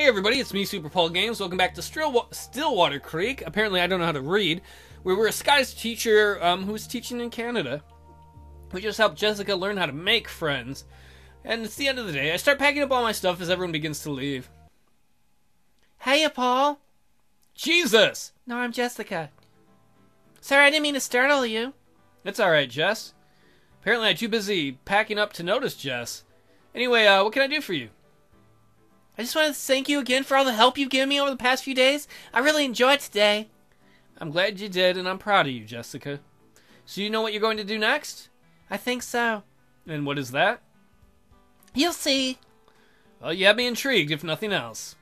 Hey everybody, it's me, Super Paul Games. Welcome back to Stillwater Creek. Apparently, I don't know how to read. We were a skies teacher um, who was teaching in Canada. We just helped Jessica learn how to make friends. And it's the end of the day. I start packing up all my stuff as everyone begins to leave. Hiya, Paul. Jesus! No, I'm Jessica. Sorry, I didn't mean to startle you. It's alright, Jess. Apparently, I'm too busy packing up to notice Jess. Anyway, uh, what can I do for you? I just want to thank you again for all the help you've given me over the past few days. I really enjoyed today. I'm glad you did, and I'm proud of you, Jessica. So you know what you're going to do next? I think so. And what is that? You'll see. Well, you have me intrigued, if nothing else.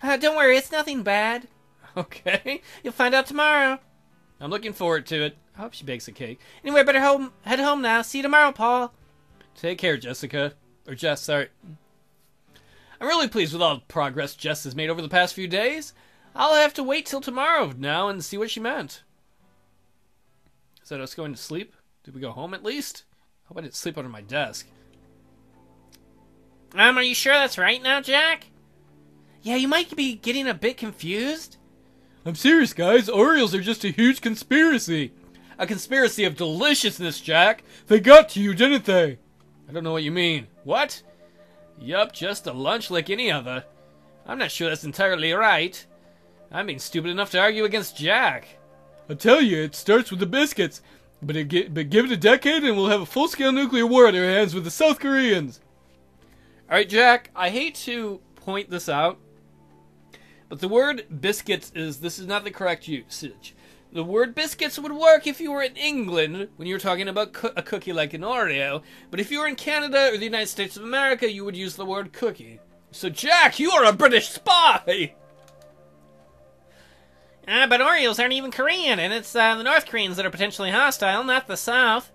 Uh, don't worry, it's nothing bad. Okay. You'll find out tomorrow. I'm looking forward to it. I hope she bakes a cake. Anyway, better home, head home now. See you tomorrow, Paul. Take care, Jessica. Or Jess, sorry. I'm really pleased with all the progress Jess has made over the past few days. I'll have to wait till tomorrow now and see what she meant. Is that us going to sleep? Did we go home at least? Hope I didn't sleep under my desk. Um, are you sure that's right now, Jack? Yeah, you might be getting a bit confused. I'm serious, guys. Oreos are just a huge conspiracy. A conspiracy of deliciousness, Jack. They got to you, didn't they? I don't know what you mean. What? Yup, just a lunch like any other. I'm not sure that's entirely right. I'm being stupid enough to argue against Jack. I tell you, it starts with the biscuits. But, it, but give it a decade and we'll have a full-scale nuclear war on our hands with the South Koreans. Alright, Jack, I hate to point this out, but the word biscuits is, this is not the correct usage. The word biscuits would work if you were in England when you were talking about co- a cookie like an Oreo, but if you were in Canada or the United States of America, you would use the word cookie. So, Jack, you are a British spy! Ah, uh, but Oreos aren't even Korean, and it's uh, the North Koreans that are potentially hostile, not the South.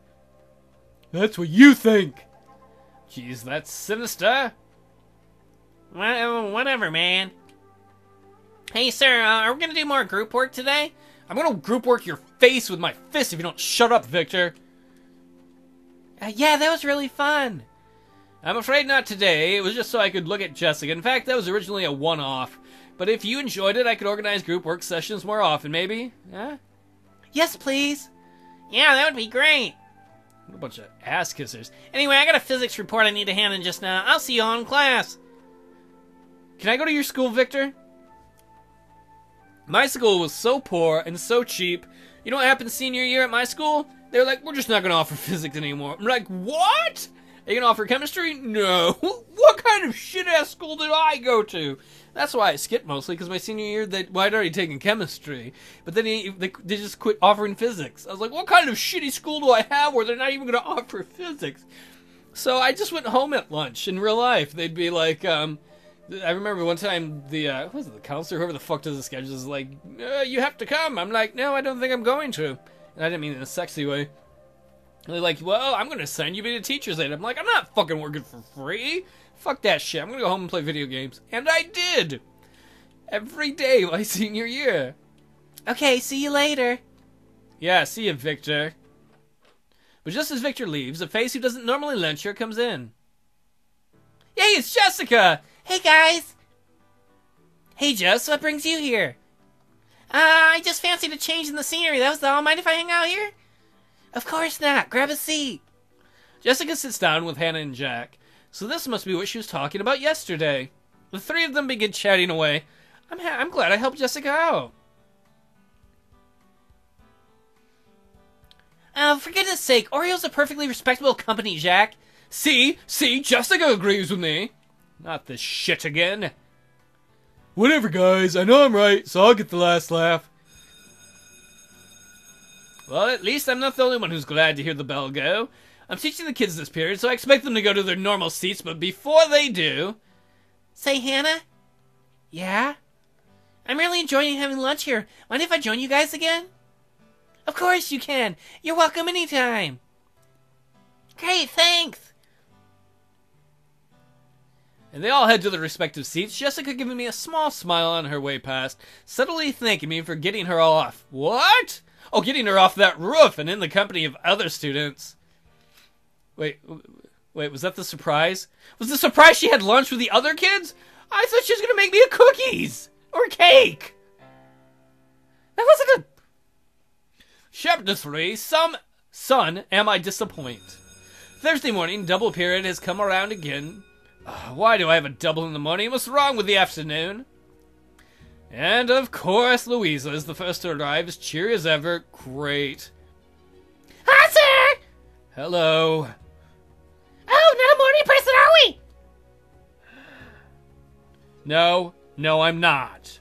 That's what you think! Jeez, that's sinister. Well, whatever, man. Hey, sir, uh, are we gonna do more group work today? I'm gonna group work your face with my fist if you don't shut up, Victor. Uh, yeah, that was really fun. I'm afraid not today. It was just so I could look at Jessica. In fact, that was originally a one off. But if you enjoyed it, I could organize group work sessions more often, maybe? Yeah? Yes, please. Yeah, that would be great. What a bunch of ass kissers. Anyway, I got a physics report I need to hand in just now. I'll see you all in class. Can I go to your school, Victor? My school was so poor and so cheap. You know what happened senior year at my school? They're like, we're just not going to offer physics anymore. I'm like, what? Are you going to offer chemistry? No. what kind of shit ass school did I go to? That's why I skipped mostly, because my senior year, they, well, I'd already taken chemistry. But then they, they, they just quit offering physics. I was like, what kind of shitty school do I have where they're not even going to offer physics? So I just went home at lunch in real life. They'd be like, um, I remember one time the uh, was it the counselor, whoever the fuck does the schedules, is like, uh, "You have to come." I'm like, "No, I don't think I'm going to," and I didn't mean it in a sexy way. And they're like, "Well, I'm gonna send you to the teachers aid." I'm like, "I'm not fucking working for free. Fuck that shit. I'm gonna go home and play video games," and I did every day my senior year. Okay, see you later. Yeah, see you, Victor. But just as Victor leaves, a face who doesn't normally lecture comes in. Hey, it's Jessica! Hey guys! Hey Jess, what brings you here? Uh, I just fancied a change in the scenery, that was all. Mind if I hang out here? Of course not. Grab a seat. Jessica sits down with Hannah and Jack. So this must be what she was talking about yesterday. The three of them begin chatting away. I'm ha- I'm glad I helped Jessica out. Oh, for goodness sake, Oreo's a perfectly respectable company, Jack. See? See? Jessica agrees with me. Not this shit again. Whatever, guys. I know I'm right, so I'll get the last laugh. Well, at least I'm not the only one who's glad to hear the bell go. I'm teaching the kids this period, so I expect them to go to their normal seats, but before they do... Say, Hannah? Yeah? I'm really enjoying having lunch here. Mind if I join you guys again? Of course you can. You're welcome anytime. Great, thanks. And they all head to their respective seats, Jessica giving me a small smile on her way past, subtly thanking me for getting her off. What? Oh, getting her off that roof and in the company of other students. Wait, wait, was that the surprise? Was the surprise she had lunch with the other kids? I thought she was gonna make me a cookies or cake. That wasn't a. Chapter three. Some son, am I disappoint? Thursday morning, double period has come around again. Why do I have a double in the morning? What's wrong with the afternoon? And of course, Louisa is the first to arrive, as cheery as ever. Great. Hi, sir! Hello. Oh, not a morning person, are we? No, no, I'm not.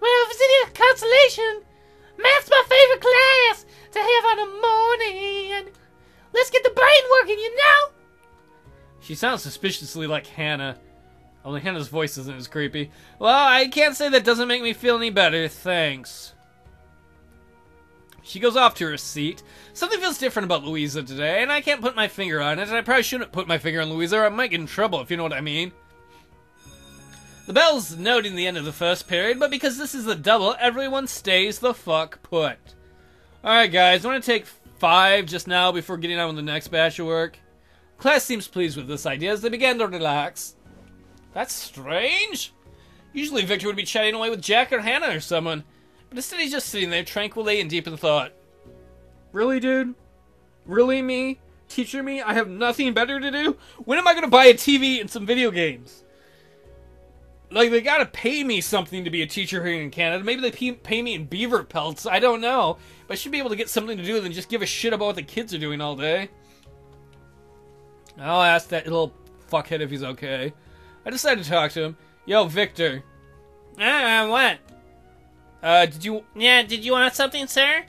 Well, if it's any consolation, math's my favorite class to have on a morning. Let's get the brain working, you know? She sounds suspiciously like Hannah. Only Hannah's voice isn't as creepy. Well, I can't say that doesn't make me feel any better, thanks. She goes off to her seat. Something feels different about Louisa today, and I can't put my finger on it, and I probably shouldn't put my finger on Louisa, or I might get in trouble, if you know what I mean. The bell's noting the end of the first period, but because this is a double, everyone stays the fuck put. Alright, guys, I want to take five just now before getting on with the next batch of work. Class seems pleased with this idea as they begin to relax. That's strange. Usually Victor would be chatting away with Jack or Hannah or someone, but instead he's just sitting there tranquilly and deep in thought. Really, dude? Really, me? Teacher me? I have nothing better to do? When am I gonna buy a TV and some video games? Like, they gotta pay me something to be a teacher here in Canada. Maybe they pay me in beaver pelts. I don't know. But I should be able to get something to do than just give a shit about what the kids are doing all day. I'll ask that little fuckhead if he's okay. I decided to talk to him. Yo, Victor. Ah, what? Uh, did you. Yeah, did you want something, sir?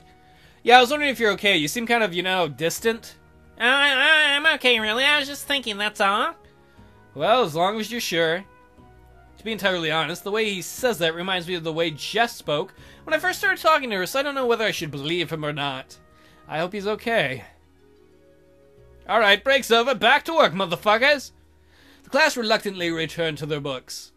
Yeah, I was wondering if you're okay. You seem kind of, you know, distant. Uh, I, I'm okay, really. I was just thinking, that's all. Well, as long as you're sure. To be entirely honest, the way he says that reminds me of the way Jess spoke when I first started talking to her, so I don't know whether I should believe him or not. I hope he's okay. Alright, break's over. Back to work, motherfuckers! The class reluctantly returned to their books.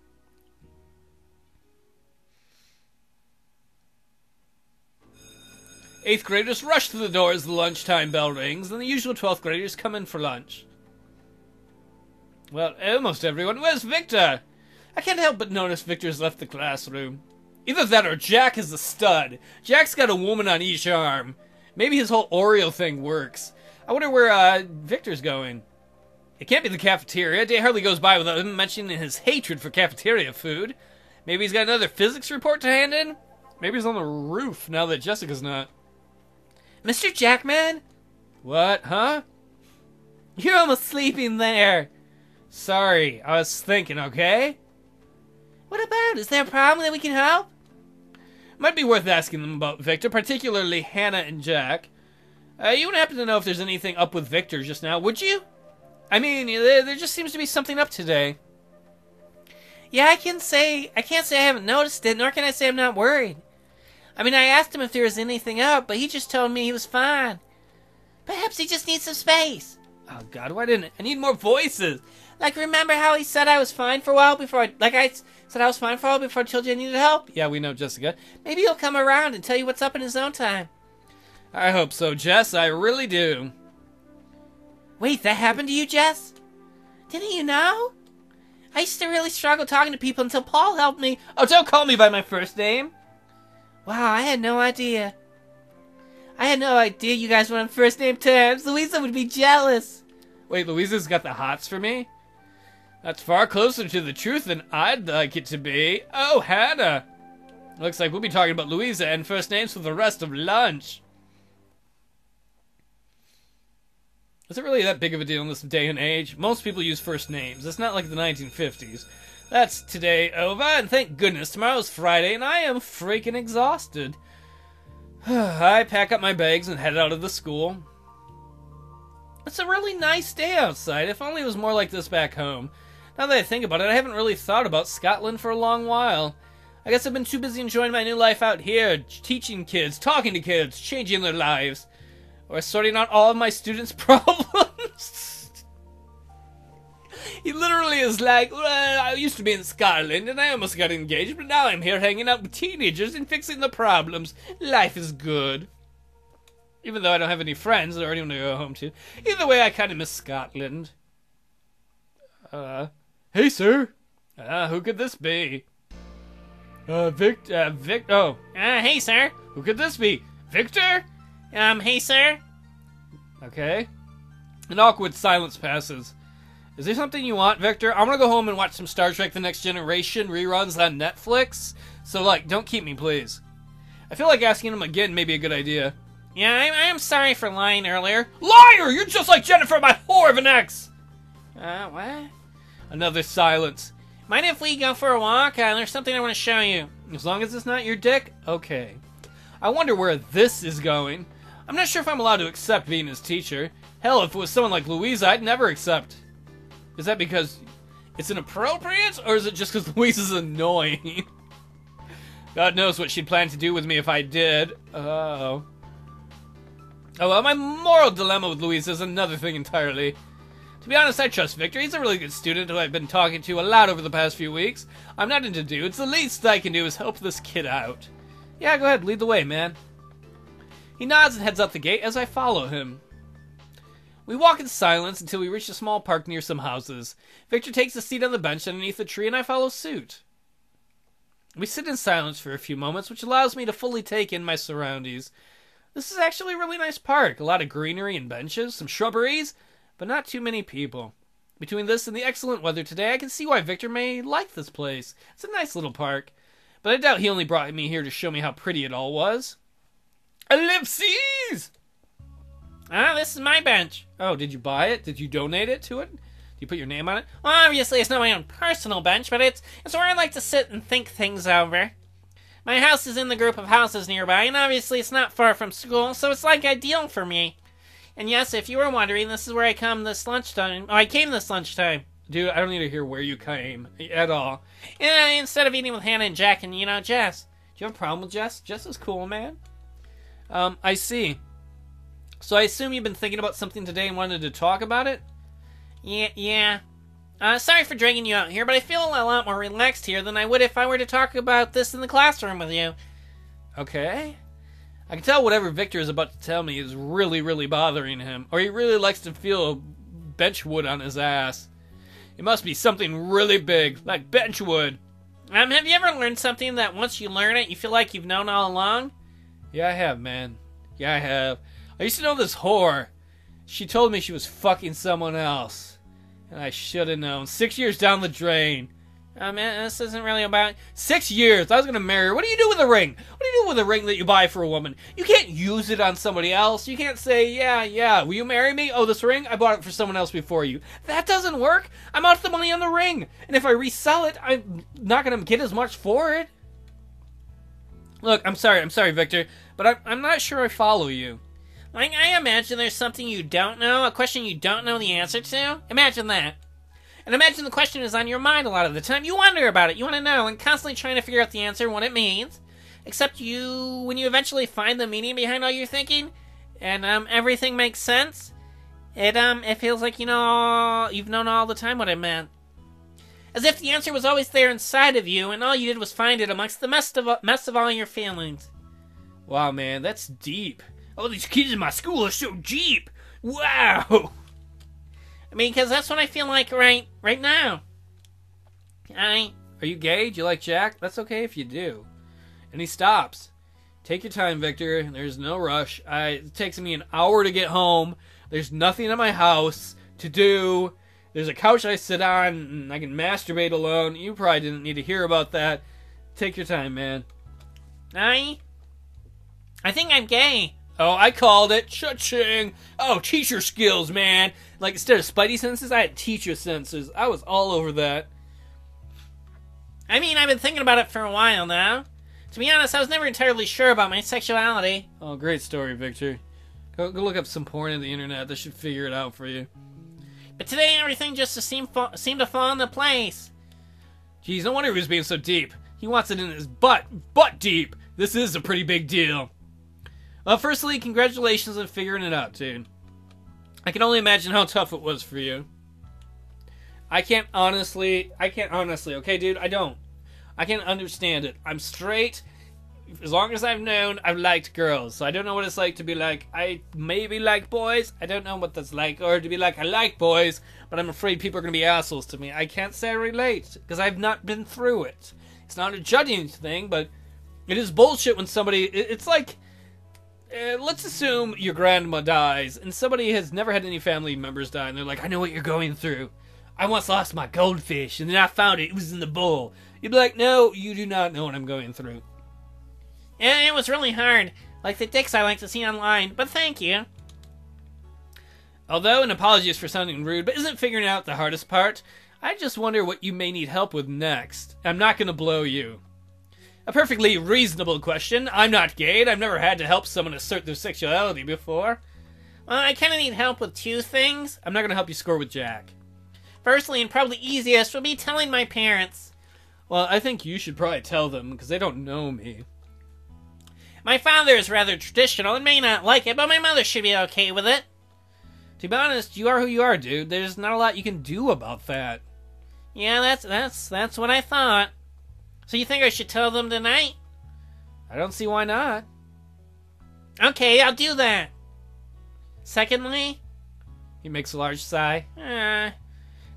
Eighth graders rush to the door as the lunchtime bell rings, and the usual twelfth graders come in for lunch. Well, almost everyone. Where's Victor? I can't help but notice Victor's left the classroom. Either that or Jack is a stud. Jack's got a woman on each arm. Maybe his whole Oreo thing works. I wonder where uh, Victor's going. It can't be the cafeteria. Day hardly goes by without him mentioning his hatred for cafeteria food. Maybe he's got another physics report to hand in. Maybe he's on the roof now that Jessica's not. Mr. Jackman? What? Huh? You're almost sleeping there. Sorry, I was thinking, okay? What about? Is there a problem that we can help? Might be worth asking them about Victor, particularly Hannah and Jack. Uh, you wouldn't happen to know if there's anything up with Victor just now, would you? I mean, there, there just seems to be something up today. Yeah, I can say I can't say I haven't noticed it, nor can I say I'm not worried. I mean, I asked him if there was anything up, but he just told me he was fine. Perhaps he just needs some space. Oh God, why didn't I need more voices? Like, remember how he said I was fine for a while before I, like I said I was fine for a while before I told you I needed help? Yeah, we know Jessica. Maybe he'll come around and tell you what's up in his own time. I hope so, Jess. I really do. Wait, that happened to you, Jess? Didn't you know? I used to really struggle talking to people until Paul helped me. Oh, don't call me by my first name. Wow, I had no idea. I had no idea you guys were on first name terms. Louisa would be jealous. Wait, Louisa's got the hots for me? That's far closer to the truth than I'd like it to be. Oh, Hannah. Looks like we'll be talking about Louisa and first names for the rest of lunch. Is it really that big of a deal in this day and age? Most people use first names. It's not like the 1950s. That's today over, and thank goodness tomorrow's Friday, and I am freaking exhausted. I pack up my bags and head out of the school. It's a really nice day outside. If only it was more like this back home. Now that I think about it, I haven't really thought about Scotland for a long while. I guess I've been too busy enjoying my new life out here, teaching kids, talking to kids, changing their lives, or sorting out all of my students' problems. he literally is like, well, I used to be in Scotland and I almost got engaged, but now I'm here hanging out with teenagers and fixing the problems. Life is good. Even though I don't have any friends or anyone to go home to. Either way, I kind of miss Scotland. Uh, Hey, sir. Ah, who could this be? Uh, Vic, uh, Vic, oh, Uh, hey, sir. who could this be? Victor? Um, hey, sir. Okay. An awkward silence passes. Is there something you want, Victor? I'm gonna go home and watch some Star Trek The Next Generation reruns on Netflix. So, like, don't keep me, please. I feel like asking him again may be a good idea. Yeah, I, I'm sorry for lying earlier. Liar! You're just like Jennifer, my whore of an ex! Uh, what? Another silence. Mind if we go for a walk? Uh, there's something I want to show you. As long as it's not your dick, okay. I wonder where this is going. I'm not sure if I'm allowed to accept being his teacher. Hell, if it was someone like Louisa, I'd never accept. Is that because it's inappropriate, or is it just because Louisa's annoying? God knows what she'd plan to do with me if I did. Oh. Oh, well, my moral dilemma with Louisa is another thing entirely. To be honest, I trust Victor. He's a really good student who I've been talking to a lot over the past few weeks. I'm not into dudes. The least I can do is help this kid out. Yeah, go ahead, lead the way, man. He nods and heads out the gate as I follow him. We walk in silence until we reach a small park near some houses. Victor takes a seat on the bench underneath a tree and I follow suit. We sit in silence for a few moments, which allows me to fully take in my surroundings. This is actually a really nice park. A lot of greenery and benches, some shrubberies, but not too many people. Between this and the excellent weather today, I can see why Victor may like this place. It's a nice little park, but I doubt he only brought me here to show me how pretty it all was. Ellipses! Ah, this is my bench. Oh, did you buy it? Did you donate it to it? Did you put your name on it? Well, obviously, it's not my own personal bench, but it's it's where I like to sit and think things over. My house is in the group of houses nearby, and obviously, it's not far from school, so it's like ideal for me. And yes, if you were wondering, this is where I come this lunchtime. Oh, I came this lunchtime. Dude, I don't need to hear where you came at all. Yeah, instead of eating with Hannah and Jack and, you know, Jess. Do you have a problem with Jess? Jess is cool, man. Um, I see. So I assume you've been thinking about something today and wanted to talk about it? Yeah, yeah. Uh, sorry for dragging you out here, but I feel a lot more relaxed here than I would if I were to talk about this in the classroom with you. Okay. I can tell whatever Victor is about to tell me is really, really bothering him, or he really likes to feel benchwood on his ass. It must be something really big, like benchwood. Um, have you ever learned something that once you learn it, you feel like you've known all along? Yeah, I have, man. Yeah, I have. I used to know this whore. She told me she was fucking someone else. And I should have known. Six years down the drain. Um, this isn't really about. Six years. I was gonna marry her. What do you do with a ring? What do you do with a ring that you buy for a woman? You can't use it on somebody else. You can't say, yeah, yeah, will you marry me? Oh, this ring? I bought it for someone else before you. That doesn't work. I'm out the money on the ring. And if I resell it, I'm not gonna get as much for it. Look, I'm sorry, I'm sorry, Victor, but I'm, I'm not sure I follow you. Like, I imagine there's something you don't know, a question you don't know the answer to. Imagine that. And imagine the question is on your mind a lot of the time. You wonder about it, you want to know, and constantly trying to figure out the answer what it means. Except you, when you eventually find the meaning behind all you're thinking, and um, everything makes sense, it um, it feels like you know you've known all the time what it meant. As if the answer was always there inside of you, and all you did was find it amongst the mess of mess of all your feelings. Wow, man, that's deep. All these kids in my school are so deep. Wow. I mean, because that's what I feel like right right now. I. Are you gay? Do you like Jack? That's okay if you do. And he stops. Take your time, Victor. There's no rush. I, it takes me an hour to get home. There's nothing in my house to do. There's a couch I sit on, and I can masturbate alone. You probably didn't need to hear about that. Take your time, man. I. I think I'm gay. Oh, I called it. Cha-ching. Oh, teacher skills, man. Like, instead of spidey senses, I had teacher senses. I was all over that. I mean, I've been thinking about it for a while now. To be honest, I was never entirely sure about my sexuality. Oh, great story, Victor. Go, go look up some porn on the internet. That should figure it out for you. But today, everything just seemed, seemed to fall into place. Geez, no wonder he was being so deep. He wants it in his butt. Butt deep. This is a pretty big deal. Well, firstly, congratulations on figuring it out, dude. I can only imagine how tough it was for you. I can't honestly, I can't honestly, okay, dude? I don't. I can't understand it. I'm straight. As long as I've known, I've liked girls. So I don't know what it's like to be like, I maybe like boys. I don't know what that's like. Or to be like, I like boys, but I'm afraid people are going to be assholes to me. I can't say I relate because I've not been through it. It's not a judging thing, but it is bullshit when somebody. It's like. Uh, let's assume your grandma dies and somebody has never had any family members die and they're like, I know what you're going through. I once lost my goldfish and then I found it. It was in the bowl. You'd be like, no, you do not know what I'm going through. Yeah, it was really hard. Like the dicks I like to see online, but thank you. Although an apology is for sounding rude, but isn't figuring out the hardest part? I just wonder what you may need help with next. I'm not gonna blow you. A perfectly reasonable question. I'm not gay, and I've never had to help someone assert their sexuality before. Well, I kinda need help with two things. I'm not gonna help you score with Jack. Firstly, and probably easiest, would be telling my parents. Well, I think you should probably tell them, because they don't know me. My father is rather traditional and may not like it, but my mother should be okay with it. To be honest, you are who you are, dude. There's not a lot you can do about that. Yeah, that's that's that's what I thought. So you think I should tell them tonight? I don't see why not. Okay, I'll do that. Secondly, he makes a large sigh. Uh,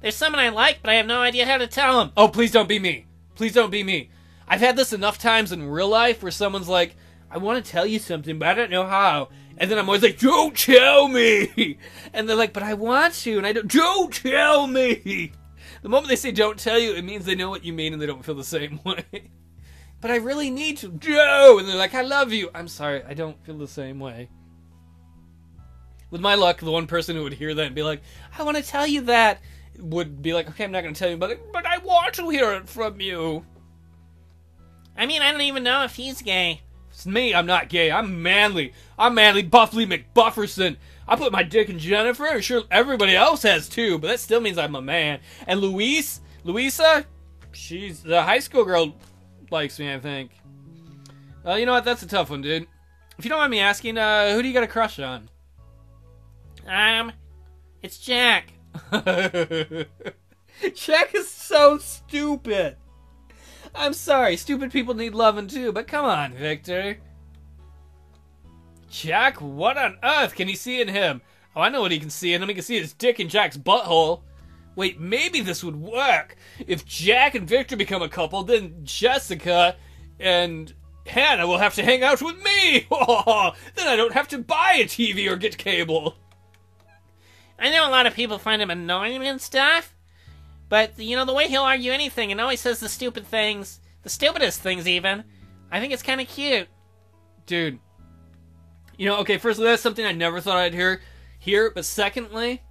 there's someone I like, but I have no idea how to tell him. Oh, please don't be me. Please don't be me. I've had this enough times in real life where someone's like, I want to tell you something, but I don't know how. And then I'm always like, don't tell me. And they're like, but I want to. And I don't, don't tell me. The moment they say don't tell you, it means they know what you mean and they don't feel the same way. but I really need to. Joe. And they're like, I love you. I'm sorry. I don't feel the same way. With my luck, the one person who would hear that and be like, I want to tell you that would be like, okay, I'm not going to tell you, but, but I want to hear it from you. I mean, I don't even know if he's gay. It's me. I'm not gay. I'm manly. I'm manly Buffly McBufferson. I put my dick in Jennifer. I'm sure everybody else has too, but that still means I'm a man. And Luis, Louisa, she's the high school girl likes me, I think. Well, you know what? That's a tough one, dude. If you don't mind me asking, uh, who do you got a crush on? Um, it's Jack. Jack is so stupid. I'm sorry, stupid people need loving too, but come on, Victor. Jack, what on earth can he see in him? Oh, I know what he can see in him. He can see his dick in Jack's butthole. Wait, maybe this would work. If Jack and Victor become a couple, then Jessica and Hannah will have to hang out with me. then I don't have to buy a TV or get cable. I know a lot of people find him annoying and stuff, but, you know, the way he'll argue anything and always says the stupid things, the stupidest things even, I think it's kind of cute. Dude. You know, okay, firstly, that's something I never thought I'd hear here, but secondly,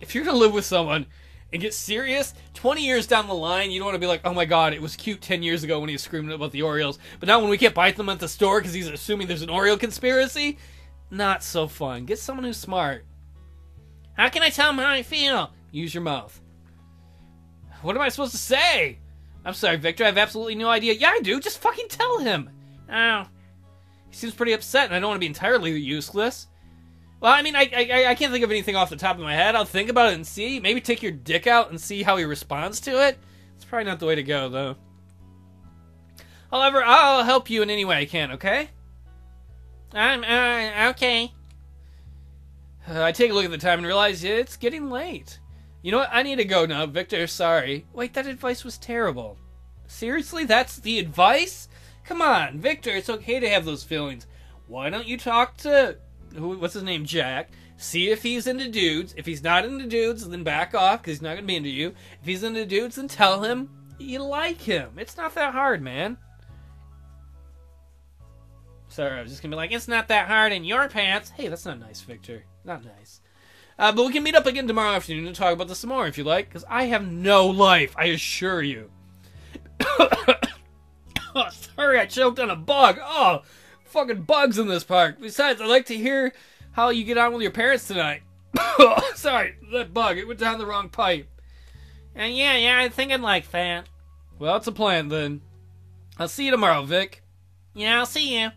if you're gonna live with someone and get serious, 20 years down the line, you don't want to be like, oh my god, it was cute 10 years ago when he was screaming about the Oreos, but now when we can't buy them at the store because he's assuming there's an Oreo conspiracy, not so fun. Get someone who's smart. How can I tell him how I feel? Use your mouth. What am I supposed to say? I'm sorry, Victor. I have absolutely no idea. Yeah, I do. Just fucking tell him. Oh. He seems pretty upset, and I don't want to be entirely useless. Well, I mean, I, I I can't think of anything off the top of my head. I'll think about it and see. Maybe take your dick out and see how he responds to it. It's probably not the way to go, though. However, I'll help you in any way I can. Okay? I'm uh, okay. Uh, I take a look at the time and realize it's getting late. You know what? I need to go now, Victor. Sorry. Wait, that advice was terrible. Seriously, that's the advice? Come on, Victor. It's okay to have those feelings. Why don't you talk to who? What's his name? Jack. See if he's into dudes. If he's not into dudes, then back off because he's not gonna be into you. If he's into dudes, then tell him you like him. It's not that hard, man. Sorry, I was just gonna be like, it's not that hard in your pants. Hey, that's not nice, Victor. Not nice. Uh, but we can meet up again tomorrow afternoon and talk about this some more if you like, because I have no life, I assure you. oh, sorry, I choked on a bug. Oh, fucking bugs in this park. Besides, I'd like to hear how you get on with your parents tonight. sorry, that bug, it went down the wrong pipe. Uh, yeah, yeah, I think I'd like that. Well, it's a plan then. I'll see you tomorrow, Vic. Yeah, I'll see you.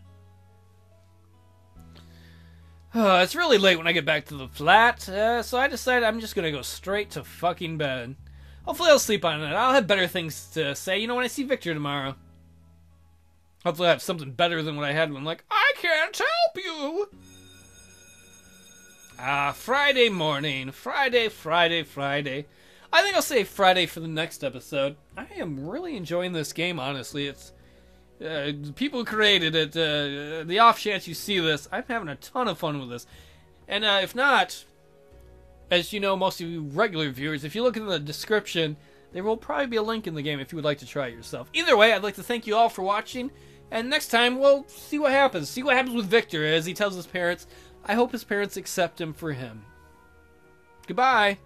Uh, it's really late when I get back to the flat, uh, so I decided I'm just gonna go straight to fucking bed. Hopefully I'll sleep on it. I'll have better things to say, you know, when I see Victor tomorrow. Hopefully, I have something better than what I had when, like, I can't help you. Ah, Friday morning. Friday, Friday, Friday. I think I'll say Friday for the next episode. I am really enjoying this game, honestly. It's. Uh, people created it, uh, the off chance you see this, I'm having a ton of fun with this. And uh, if not, as you know, most of you regular viewers, if you look in the description, there will probably be a link in the game if you would like to try it yourself. Either way, I'd like to thank you all for watching, and next time we'll see what happens. See what happens with Victor as he tells his parents, I hope his parents accept him for him. Goodbye.